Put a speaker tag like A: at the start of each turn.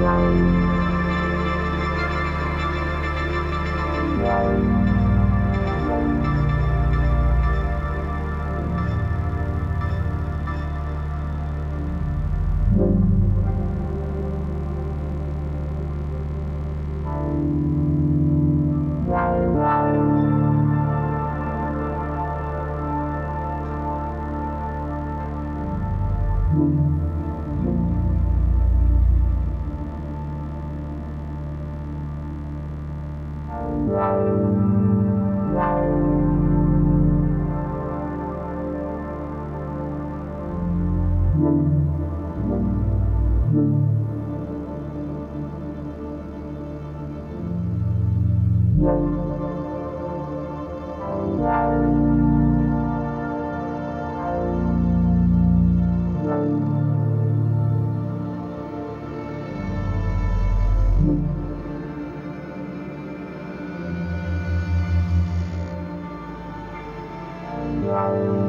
A: Wow.
B: Bye.